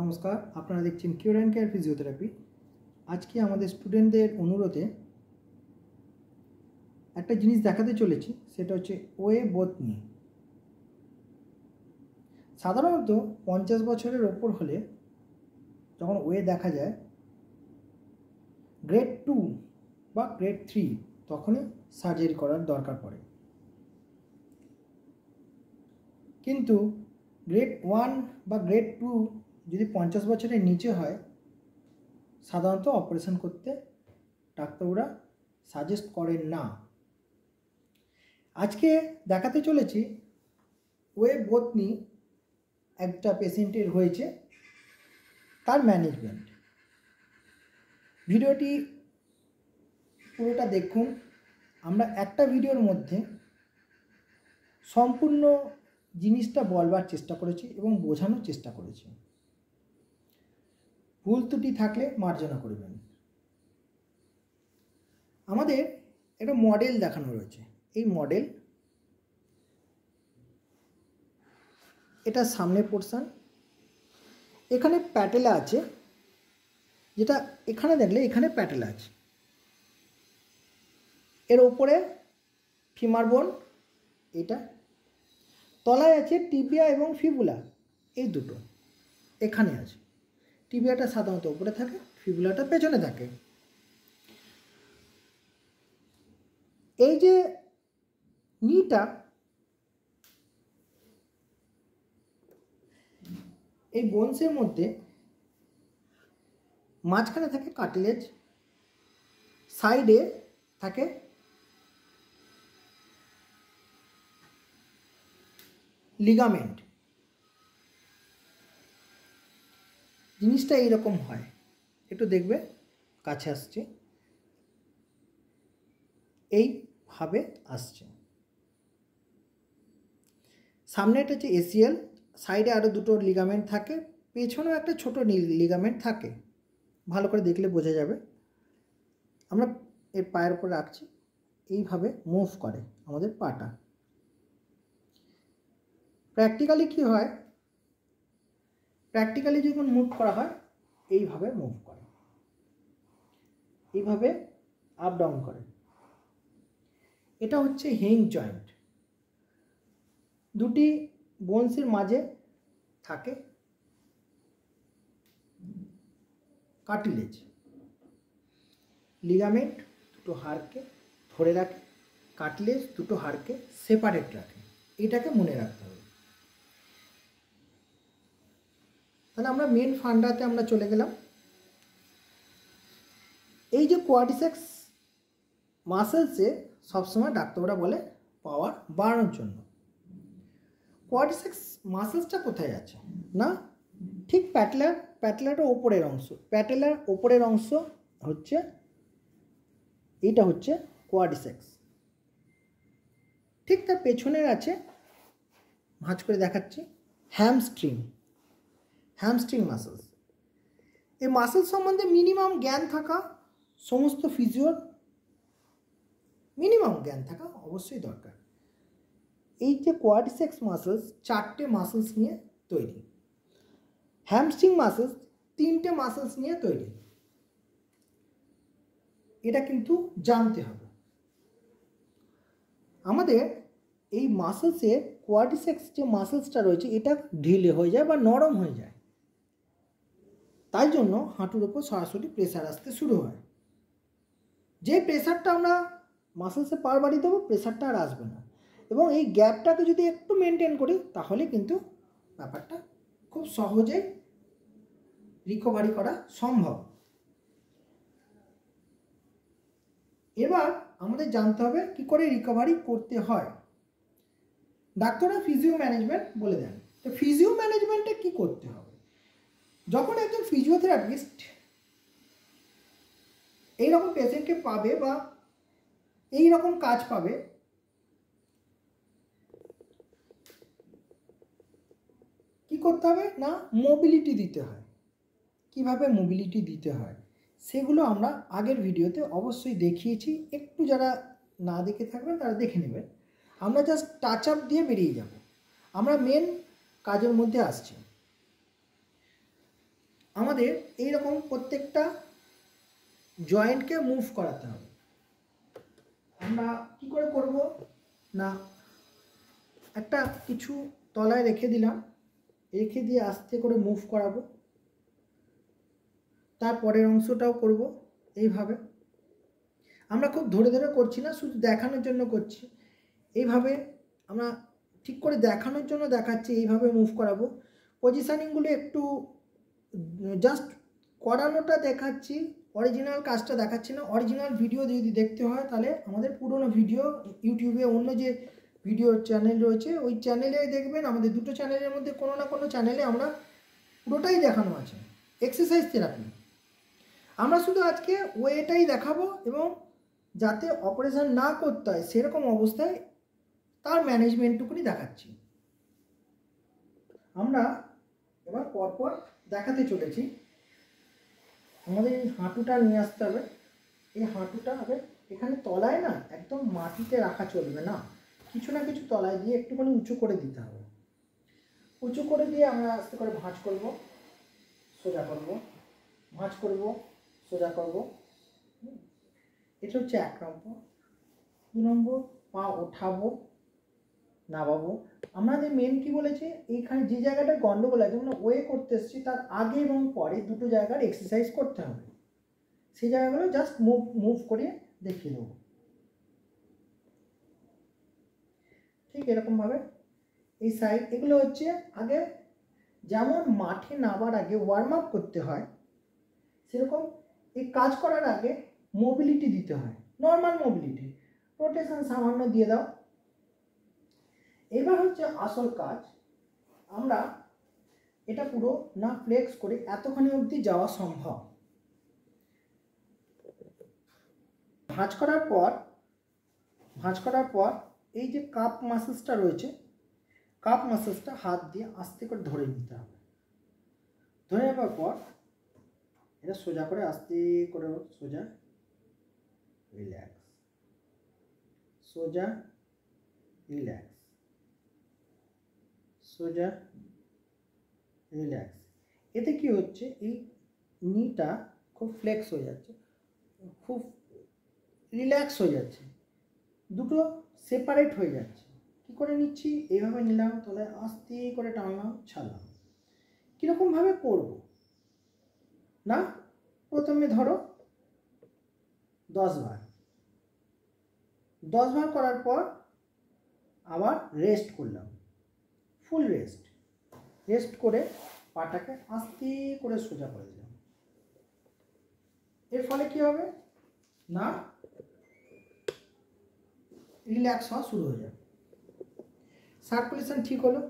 নমস্কার, আপনারা দেখছেন কিউর অ্যান্ড কেয়ার ফিজিওথেরাপি আজকে আমাদের স্টুডেন্টদের অনুরোধে একটা জিনিস দেখাতে চলেছি, সেটা হচ্ছে ওয়ে বোতনি সাধারণত পঞ্চাশ বছরের ওপর হলে যখন ওয়ে দেখা যায় গ্রেড টু বা গ্রেড থ্রি তখনই সার্জারি করার দরকার পড়ে। কিন্তু গ্রেড ওয়ান বা গ্রেড টু যদি পঞ্চাশ বছরের নিচে হয়, সাধারণত অপারেশন করতে ডাক্তাররা সাজেস্ট করেন না। আজকে দেখাতে চলেছি ওয়ে বতনি একটা পেশেন্টের হয়েছে, তার ম্যানেজমেন্ট ভিডিওটি পুরোটা দেখুন। আমরা একটা ভিডিওর মধ্যে সম্পূর্ণ জিনিসটা বলবার চেষ্টা করেছি এবং বোঝানোর চেষ্টা করেছি। ভুল ত্রুটি থাকলে মার্জনা করবেন। আমাদের একটা মডেল দেখানো রয়েছে। এই মডেল এটা সামনে পোর্শন এখানে প্যাটেলা আছে। যেটা এখানে দেখলে এখানে প্যাটেলা আছে। এর ওপরে ফিমার বোন এটা। তলায় আছে টিবিয়া এবং ফিবুলা। এই দুটো। এখানে আছে। টিবিয়াটা সাধারণত উপরে থাকে, ফিবুলাটা পেছনে থাকে। এই যে নিটা, এই বোনসের মধ্যে মাঝখানে থাকে কাটলেজ সাইডে থাকে লিগামেন্ট। জিনিসটা এইরকম হয়। একটু দেখবে, কাছে আসছে। এইভাবে আসছে। সামনে এটা হচ্ছে এসিএল, সাইডে আরও দুটো লিগামেন্ট থাকে, পেছনেও একটা ছোট লিগামেন্ট থাকে। ভালো করে দেখলে বোঝা যাবে। আমরা এর পায়ের উপর রাখছি, এইভাবে মুভ করে আমাদের পাটা। প্র্যাকটিক্যালি কি হয় প্র্যাকটিক্যালি যখন মুভ করা হয়, এইভাবে মুভ করে। এইভাবে আপ ডাউন করে। এটা হচ্ছে হিং জয়েন্ট দুটি বোনসের মাঝে থাকে কাটিলেজ লিগামেন্ট দুটো হাড়কে ধরে রাখে কাটলেজ দুটো হাড়কে সেপারেট রাখে। এটাকে মনে রাখতে হবে। তাহলে আমরা মেন ফান্ডাতে আমরা চলে গেলাম। এই যে কোয়াডিসেক্স মাসেলসে সবসময় ডাক্তাররা বলে পাওয়ার বাড়ানোর জন্য। কোয়াডিসেক্স মাসেলসটা কোথায় আছে? না, ঠিক প্যাটলার প্যাটলারটা ওপরের অংশ। প্যাটেলার ওপরের অংশ হচ্ছে, এইটা হচ্ছে কোয়াডিসেক্স ঠিক তার পেছনের আছে, ভাঁজ করে দেখাচ্ছি হ্যামস্ট্রিং হ্যামস্ট্রিং মাসেলস এই মাসেলস সম্বন্ধে মিনিমাম জ্ঞান থাকা সমস্ত ফিজিওর মিনিমাম জ্ঞান থাকা অবশ্যই দরকার। এই যে কোয়াডিসেক্স মাসেলস চারটে মাসেলস নিয়ে তৈরি। হ্যামস্ট্রিং মাসেলস তিনটে মাসেলস নিয়ে তৈরি। এটা কিন্তু জানতে হবে। আমাদের এই মাসেলসের কোয়াডিসেক্স যে মাসেলসটা রয়েছে, এটা ঢিলে হয়ে যায় বা নরম হয়ে যায়। তাই জন্য হাঁটুর ওপর সরাসরি প্রেশার আসতে শুরু হয়। যে প্রেশারটা আমরা মাসেলসে পার বাড়ি দেবো প্রেশারটা আর আসবে না। এবং এই গ্যাপটাকে যদি একটু মেনটেন করি, তাহলে কিন্তু ব্যাপারটা খুব সহজেই রিকভারি করা সম্ভব। এবার আমাদের জানতে হবে কি করে রিকভারি করতে হয়। ডাক্তাররা ফিজিও ম্যানেজমেন্ট বলে দেন। তো ফিজিও ম্যানেজমেন্টে কি করতে হবে? যখন একজন ফিজিওথেরাপিস্ট এইরকম পেশেন্টকে পাবে বা এই রকম কাজ পাবে, কি করতে হবে? না মোবিলিটি দিতে হয়। কীভাবে মোবিলিটি দিতে হয়? সেগুলো আমরা আগের ভিডিওতে অবশ্যই দেখিয়েছি। একটু যারা না দেখে থাকবেন, তারা দেখে নেবেন। আমরা জাস্ট টাচ আপ দিয়ে বেরিয়ে যাব। আমরা মেন কাজের মধ্যে আসছি। আমাদের এইরকম প্রত্যেকটা জয়েন্টকে মুভ করাতে হবে। আমরা কি করে করব? না, একটা কিছু তলায় রেখে দিলাম, রেখে দিয়ে আস্তে করে মুভ করাবো। তারপরের অংশটাও করব এইভাবে। আমরা খুব ধরে ধরে করছি না, শুধু দেখানোর জন্য করছি। এইভাবে আমরা ঠিক করে দেখানোর জন্য দেখাচ্ছি, এইভাবে মুভ করাবো। পজিশানিংগুলো একটু জাস্ট করানোটা দেখাচ্ছি অরিজিনাল কাজটা দেখাচ্ছি না অরিজিনাল ভিডিও যদি দেখতে হয় তাহলে আমাদের পুরনো ভিডিও ইউটিউবে অন্য যে ভিডিও চ্যানেল রয়েছে, ওই চ্যানেলে দেখবেন, আমাদের দুটো চ্যানেলের মধ্যে কোনো না কোনো চ্যানেলে আমরা পুরোটাই দেখানো আছে এক্সারসাইজ থেরাপি আমরা শুধু আজকে ওয়েটাই দেখাবো এবং যাতে অপারেশন না করতে হয় সেরকম অবস্থায় তার ম্যানেজমেন্টটুকুনি দেখাচ্ছি। আমরা এবার পরপর দেখাতে চলেছি। আমাদের এই হাঁটুটা নিয়ে আসতে হবে। এই হাঁটুটা হবে এখানে তলায় না একদম মাটিতে রাখা চলবে না। কিছু না কিছু তলায় দিয়ে একটুখানি উঁচু করে দিতে হবে। উঁচু করে দিয়ে আমরা আস্তে করে ভাঁজ করব, সোজা করব, ভাঁজ করব, সোজা করব। এটা হচ্ছে এক নম্বর। দু নম্বর পা ওঠাবো। নামাবো আমাদের মেন কি বলেছে? এইখানে যে জায়গাটা গন্ডগোল আছে মানে ওয়ে করতে এসেছি, তার আগে এবং পরে দুটো জায়গার এক্সারসাইজ করতে হবে। সেই জায়গাগুলো জাস্ট মুভ মুভ করে দেখিয়ে দেবো। ঠিক এরকমভাবে। এই সাইড এগুলো হচ্ছে আগে যেমন মাঠে নামার আগে ওয়ার্ম আপ করতে হয়, সেরকম এই কাজ করার আগে মোবিলিটি দিতে হয়। নর্মাল মোবিলিটি রোটেশন সামান্য দিয়ে দাও। এবার হচ্ছে আসল কাজ। আমরা এটা পুরো না ফ্লেক্স করে এতখানি অবধি যাওয়া সম্ভব। ভাঁজ করার পর, ভাঁজ করার পর এই যে কাপ মাসেসটা রয়েছে কাপ মাসেসটা হাত দিয়ে আস্তে করে ধরে নিতে হবে। ধরে নেবার পর এটা সোজা করে আস্তে করে সোজা রিল্যাক্স সোজা রিল্যাক্স সোজা রিল্যাক্স এতে কি হচ্ছে? এই নিটা খুব ফ্লেক্স হয়ে যাচ্ছে, খুব রিল্যাক্স হয়ে যাচ্ছে। দুটো সেপারেট হয়ে যাচ্ছে। কি করে নিচ্ছি? এইভাবে নিলাম, তাহলে আস্তে করে টানলাম, ছাড়লাম। কীরকমভাবে করব? না? প্রথমে ধরো দশ বার। দশ বার করার পর আবার রেস্ট করলাম। ফুল রেস্ট রেস্ট করে পাটাকে আস্তে করে সোজা করে দিলাম। এর ফলে কি হবে? না রিল্যাক্স হওয়া শুরু হয়ে যাবে। সার্কুলেশন ঠিক হলো।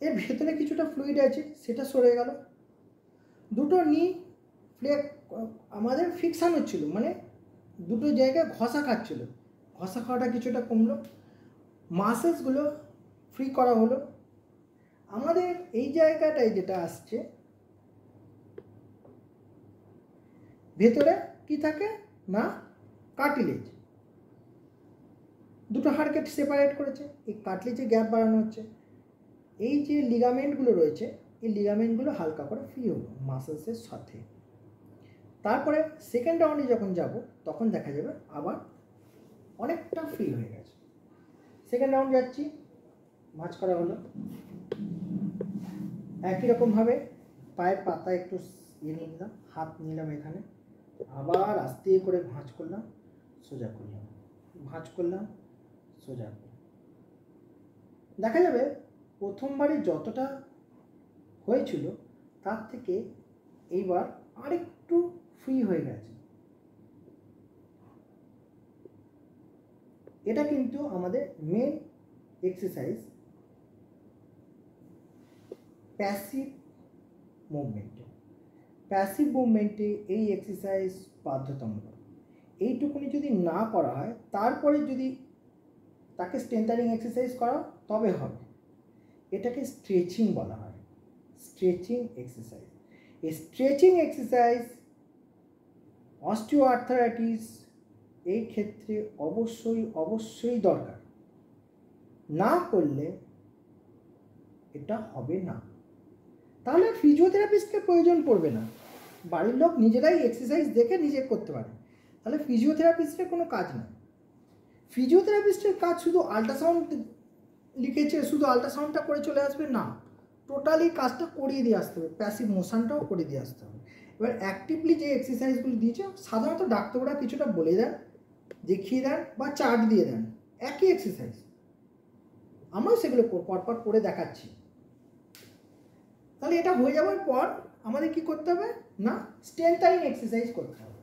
এর ভেতরে কিছুটা ফ্লুইড আছে, সেটা সরে গেল। দুটো নি ফ্লেক আমাদের ফিকশান হচ্ছিল মানে দুটো জায়গায় ঘষা খাচ্ছিল। ঘষা খাওয়াটা কিছুটা কমলো। মাসেলসগুলো ফ্রি করা হলো। আমাদের এই জায়গাটায় যেটা আসছে, ভেতরে কি থাকে না? কার্টিলেজ দুটো হাড়কে সেপারেট করেছে, এই কাটলেজে গ্যাপ বাড়ানো হচ্ছে। এই যে লিগামেন্টগুলো রয়েছে, এই লিগামেন্টগুলো হালকা করে ফ্রি হলো মাসেলসের সাথে। তারপরে সেকেন্ড রাউন্ডে যখন যাব, তখন দেখা যাবে আবার অনেকটা ফ্রি হয়ে গেছে। সেকেন্ড রাউন্ড যাচ্ছি। মাছ করা হলো। একই রকমভাবে পায়ের পাতা একটু ইয়ে নিয়ে নিলাম, হাত নিলাম এখানে। আবার আস্তে করে ভাঁজ করলাম, সোজা করলাম ভাঁজ করলাম, সোজা করলাম দেখা যাবে প্রথমবারে যতটা হয়েছিল, তার থেকে এইবার আরেকটু ফ্রি হয়ে গেছে। এটা কিন্তু আমাদের মেন এক্সারসাইজ প্যাসিভ মুভমেন্টে প্যাসিভ মুভমেন্টে এই এক্সারসাইজ বাধ্যতামূলক। এইটুকুনি যদি না করা হয়, তারপরে যদি তাকে স্ট্রেন্থারিং এক্সারসাইজ করা তবে হবে। এটাকে স্ট্রেচিং বলা হয়। স্ট্রেচিং এক্সারসাইজ এই স্ট্রেচিং এক্সারসাইজ অস্টিও আর্থারাইটিস এই ক্ষেত্রে অবশ্যই অবশ্যই দরকার। না করলে এটা হবে না। তাহলে ফিজিওথেরাপিস্টকে প্রয়োজন পড়বে না। বাড়ির লোক নিজেরাই এক্সারসাইজ দেখে নিজে করতে পারে। তাহলে ফিজিওথেরাপিস্টের কোনো কাজ নেই। ফিজিওথেরাপিস্টের কাজ শুধু আল্ট্রাসাউন্ড লিখেছে, শুধু আল্ট্রাসাউন্ডটা করে চলে আসবে না। টোটালি কাজটা করিয়ে দিয়ে আসতে হবে। প্যাসিভ মোশনটাও করে দিয়ে আসতে হবে। এবার অ্যাক্টিভলি যে এক্সারসাইজগুলো দিয়েছে, সাধারণত ডাক্তাররা কিছুটা বলে দেন। দেখিয়ে দেন বা চার্ট দিয়ে দেন। একই এক্সারসাইজ আমরাও সেগুলো পরপর করে দেখাচ্ছি। তাহলে এটা হয়ে যাওয়ার পর আমাদের কি করতে হবে? না স্ট্রেংথারিং এক্সারসাইজ করতে হবে।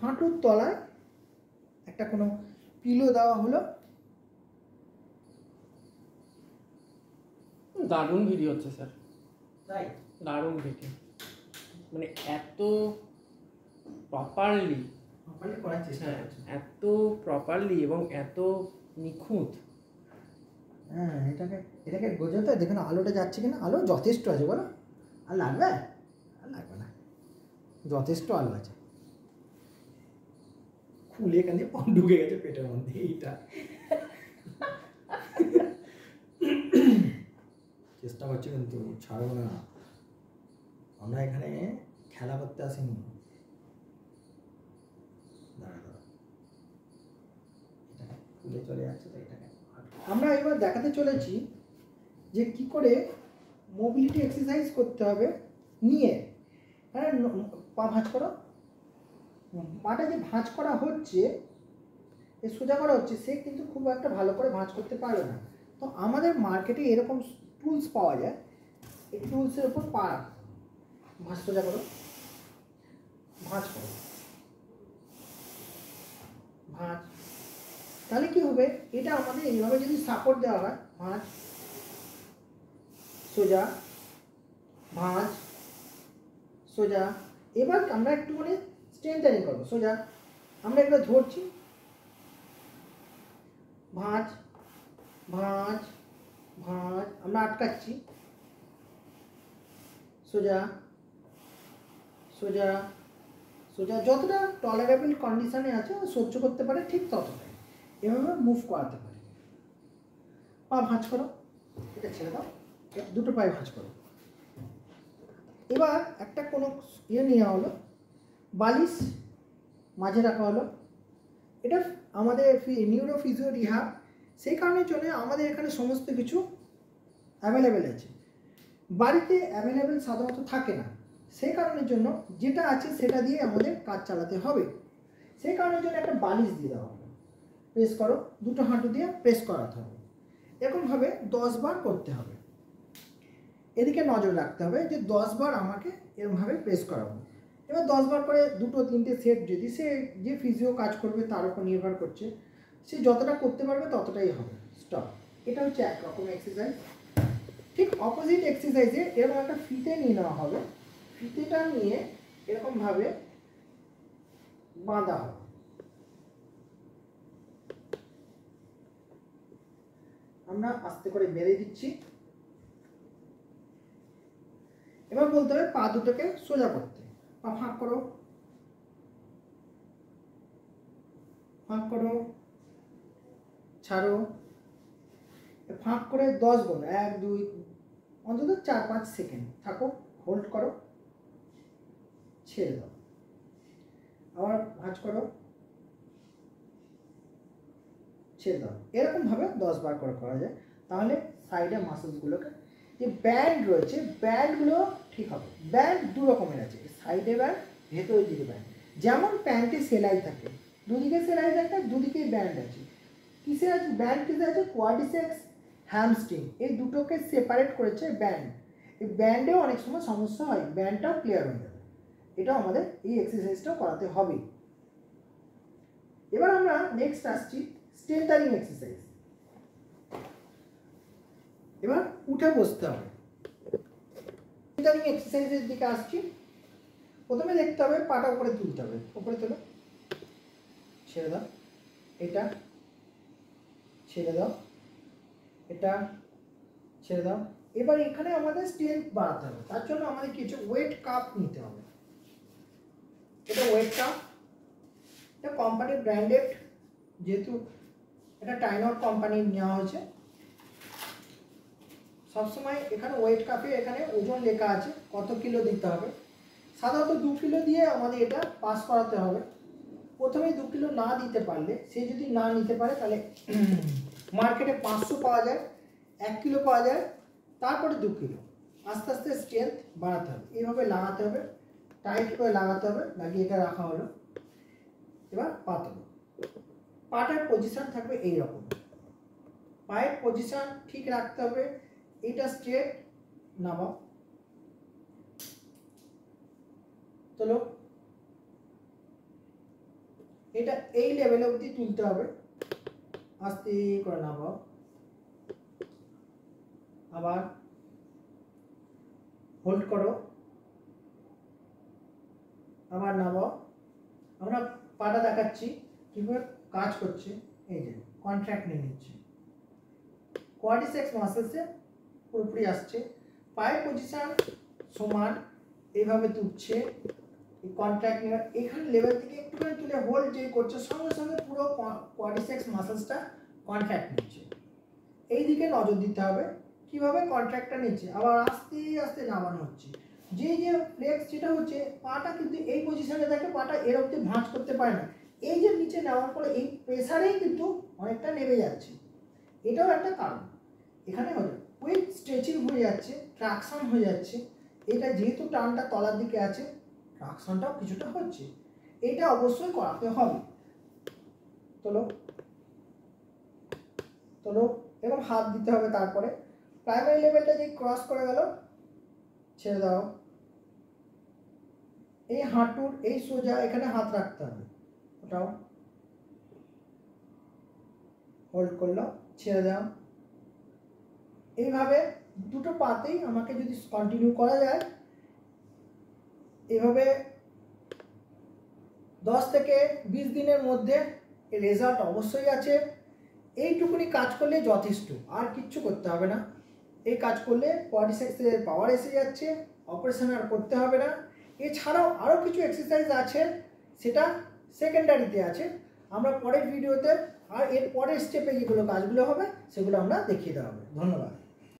হাঁটুর তলায় একটা কোনো পিলো দেওয়া হলো। দারুণ ভিডিও হচ্ছে স্যার তাই? দারুণ ভিডিও মানে এত প্রপারলি সকালে করার চেষ্টা হ্যাঁ করছি। এত প্রপারলি এবং এত নিখুঁত। হ্যাঁ এটাকে এটাকে গোজাতে দেখুন আলোটা যাচ্ছে কিনা আলো যথেষ্ট আছে বলো। আর লাগবে? আর লাগবে না। যথেষ্ট আলো আছে। খুলে এখানে পন ঢুকে গেছে পেটের মধ্যে এইটা। চেষ্টা করছি কিন্তু ছাড়বো না। আমরা এখানে খেলা করতে আসিনি। খুলে চলে যাচ্ছে তো এটাকে। আমরা এবার দেখাতে চলেছি যে কি করে মোবিলিটি এক্সারসাইজ করতে হবে নিয়ে। হ্যাঁ পা ভাঁজ করো। পাটা যে ভাঁজ করা হচ্ছে, এ সোজা করা হচ্ছে, সে কিন্তু খুব একটা ভালো করে ভাঁজ করতে পারবে না। তো আমাদের মার্কেটে এরকম টুলস পাওয়া যায়। এই টুলসের উপর পা ভাঁজ সোজা করো। ভাঁজ করো। ভাঁজ তাহলে কি হবে? এটা আমাদের এইভাবে যদি সাপোর্ট দেওয়া হয় ভাঁজ সোজা ভাঁজ সোজা, এবার আমরা একটুখানি স্ট্রেংথানিং করব, সোজা। আমরা এগুলো ধরছি। ভাঁজ ভাঁজ ভাঁজ, আমরা আটকাচ্ছি। সোজা সোজা সোজা, যতটা টলারেবল কন্ডিশনে আছে সহ্য করতে পারে ঠিক ততটাই। এভাবে মুভ করাতে পারি। পা ভাঁজ করো, এটা ছেড়ে দাও দুটো পায়ে ভাঁজ করো। এবার একটা কোনো ইয়ে নেওয়া হলো, বালিশ মাঝে রাখা হলো। এটা আমাদের নিউরো ফিজিও রিহাব সেই কারণের জন্য আমাদের এখানে সমস্ত কিছু অ্যাভেলেবেল আছে। বাড়িতে অ্যাভেলেবেল সাধারণত থাকে না। সেই কারণের জন্য যেটা আছে সেটা দিয়ে আমাদের কাজ চালাতে হবে। সেই কারণের জন্য একটা বালিশ দিয়ে দেওয়া প্রেস করো, দুটো হাঁটু দিয়ে প্রেস করাতে হবে। এরকমভাবে দশ বার করতে হবে। এদিকে নজর রাখতে হবে যে দশ বার আমাকে এরকমভাবে প্রেস করাবো। এবার দশ বার করে দুটো, তিনটে সেট যদি সে যে ফিজিও কাজ করবে তার উপর নির্ভর করছে, সে যতটা করতে পারবে ততটাই হবে। স্টপ এটা হচ্ছে একরকম এক্সারসাইজ ঠিক অপোজিট এক্সারসাইজে এরকম একটা ফিতে নিয়ে নেওয়া হবে। ফিতেটা নিয়ে এরকমভাবে বাঁধা হবে। আমরা আস্তে করে বেঁধে দিচ্ছি। এবার বলতে হবে পা দুটোকে সোজা করতে। পা ফাঁক করো। ফাঁক করো। ছাড়ো। ফাঁক করে দশ গুণ এক, দুই, অন্তত চার, পাঁচ সেকেন্ড থাকো। হোল্ড করো। ছেড়ে দাও। আবার ভাঁজ করো। ছেড়ে দাও। এরকমভাবে দশ বার করে করা যায়। তাহলে সাইডে মাসেলসগুলোকে যে ব্যান্ড রয়েছে ব্যান্ডগুলো ঠিক হবে। ব্যান্ড দু রকমের আছে। সাইডে ব্যান্ড ভেতরের দিকে ব্যান্ড যেমন প্যান্টে সেলাই থাকে। দুদিকে সেলাই থাকে দুদিকে ব্যান্ড আছে। কিসে আছে? ব্যান্ড কিসে আছে? কোয়াডিসেক্স হ্যামস্ট্রিং এই দুটোকে সেপারেট করেছে ব্যান্ড এই ব্যান্ডেও অনেক সময় সমস্যা হয়। ব্যান্ডটাও ক্লিয়ার হয়ে যাবে। এটাও আমাদের এই এক্সারসাইজটাও করাতে হবে। এবার আমরা নেক্সট আসছি স্ট্রেন্থারিং এক্সারসাইজ এবার উঠে বসতে হবে। স্ট্রেন্থারিং এক্সারসাইজের দিকে আসছি। প্রথমে দেখতে হবে, পাটা উপরে তুলতে হবে। উপরে তোলো। ছেড়ে দাও। এটা ছেড়ে দাও। এটা ছেড়ে দাও। এবার এখানে আমাদের স্ট্রেংথ বাড়াতে হবে। তার জন্য আমাদের কিছু ওয়েট কাপ নিতে হবে। এটা ওয়েট কাপ এটা কোম্পানির ব্র্যান্ডেড যেহেতু এটা টাইনর কোম্পানির নেওয়া হয়েছে। সবসময় এখানে ওয়েট কাপে এখানে ওজন লেখা আছে, কত কিলো দিতে হবে। সাধারণত দু কিলো দিয়ে আমাদের এটা পাস করাতে হবে। প্রথমে দু কিলো না দিতে পারলে, সে যদি না নিতে পারে, তাহলে মার্কেটে পাঁচশো পাওয়া যায়, এক কিলো পাওয়া যায়, তারপরে দু কিলো। আস্তে আস্তে স্ট্রেংথ বাড়াতে হবে। এইভাবে লাগাতে হবে টাইট করে লাগাতে হবে, লাগিয়ে এটা রাখা হলো। এবার পা তোলো পাটার পজিশন থাকবে এই রকম পায়ের পজিশন ঠিক রাখতে হবে, এটা স্ট্রেট নামাও। তোলো এটা এই লেভেল অবধি তুলতে হবে। আস্তে করে নামাও। আবার হোল্ড করো। আবার নামাও। আমরা পাটা দেখাচ্ছি। কীভাবে কাজ করছে, এই যে কন্ট্রাক্ট নিয়ে নিচ্ছে। কোয়াডিসেক্স মাসেলসে পুরোপুরি আসছে। পায়ের পজিশন সমান এইভাবে তুলছে, এই কন্ট্রাক্ট নিয়ে। এখানে লেভেল থেকে একটুখানি তুলে হোল্ড যে করছে, সঙ্গে সঙ্গে পুরো কোয়াডিসেক্স মাসেলসটা কন্ট্রাক্ট নিচ্ছে। এই দিকে নজর দিতে হবে, কীভাবে কন্ট্রাক্টটা নিচ্ছে। আবার আস্তে আস্তে নামানো হচ্ছে। যে যে ফ্লেক্স যেটা হচ্ছে, পাটা কিন্তু এই পজিশনে থাকে পাটা এর অব্দি ভাঁজ করতে পারে না। এই যে নিচে নেওয়ার পরে এই প্রেসারেই কিন্তু অনেকটা নেমে যাচ্ছে। এটাও একটা কারণ। এখানে হলো ওয়েট স্ট্রেচিং হয়ে যাচ্ছে ট্রাকশন হয়ে যাচ্ছে। এটা যেহেতু টানটা তলার দিকে আছে ট্রাকশনটাও কিছুটা হচ্ছে। এটা অবশ্যই করাতে হবে। তোলো তোলো এবং হাত দিতে হবে তারপরে। প্রাইমারি লেভেলটা যে ক্রস করে গেল, ছেড়ে দাও। এই হাঁটুর, এই সোজা এখানে হাত রাখতে হবে। ওটাও হোল্ড করল, ছেড়ে দাও এইভাবে দুটো পাতেই আমাকে যদি কন্টিনিউ করা যায়, এভাবে দশ থেকে বিশ দিনের মধ্যে রেজাল্ট অবশ্যই আছে। এইটুকুনি কাজ করলে যথেষ্ট, আর কিচ্ছু করতে হবে না। এই কাজ করলে কোয়াডিসেক্সের পাওয়ার এসে যাচ্ছে অপারেশন আর করতে হবে না। এছাড়াও আরও কিছু এক্সারসাইজ আছে, সেটা সেকেন্ডারিতে আছে। আমরা পরের ভিডিওতে আর এর পরের স্টেপে যেগুলো কাজগুলো হবে, সেগুলো আমরা দেখিয়ে দেওয়া হবে। ধন্যবাদ।